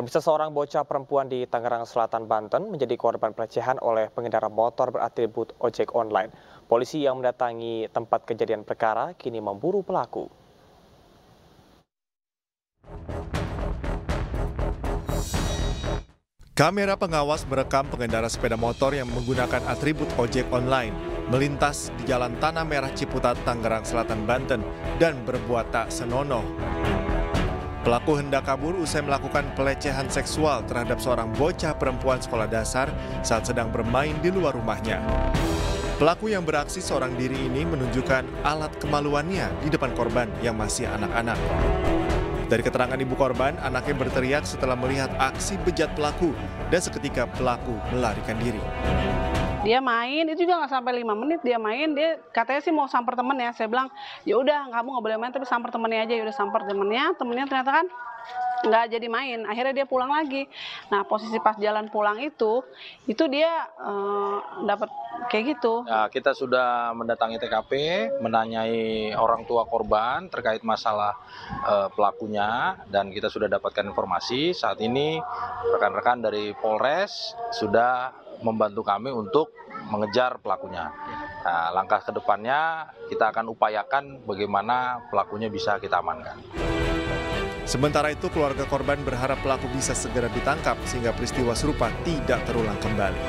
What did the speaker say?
Pemirsa seorang bocah perempuan di Tangerang Selatan, Banten menjadi korban pelecehan oleh pengendara motor beratribut ojek online. Polisi yang mendatangi tempat kejadian perkara kini memburu pelaku. Kamera pengawas merekam pengendara sepeda motor yang menggunakan atribut ojek online melintas di Jalan Tanah Merah Ciputat, Tangerang Selatan, Banten dan berbuat tak senonoh. Pelaku hendak kabur usai melakukan pelecehan seksual terhadap seorang bocah perempuan sekolah dasar saat sedang bermain di luar rumahnya. Pelaku yang beraksi seorang diri ini menunjukkan alat kemaluannya di depan korban yang masih anak-anak. Dari keterangan ibu korban, anaknya berteriak setelah melihat aksi bejat pelaku dan seketika pelaku melarikan diri. Dia main, itu juga nggak sampai lima menit dia main. Dia katanya sih mau samper temen ya. Saya bilang, ya udah kamu nggak boleh main tapi samper temennya aja. Ya udah samper temennya, temennya ternyata kan nggak jadi main. Akhirnya dia pulang lagi. Nah posisi pas jalan pulang itu, itu dia eh, dapat kayak gitu. Ya, kita sudah mendatangi TKP, menanyai orang tua korban terkait masalah eh, pelakunya, dan kita sudah dapatkan informasi. Saat ini rekan-rekan dari Polres sudah membantu kami untuk mengejar pelakunya. Nah, langkah ke depannya kita akan upayakan bagaimana pelakunya bisa kita amankan. Sementara itu, keluarga korban berharap pelaku bisa segera ditangkap sehingga peristiwa serupa tidak terulang kembali.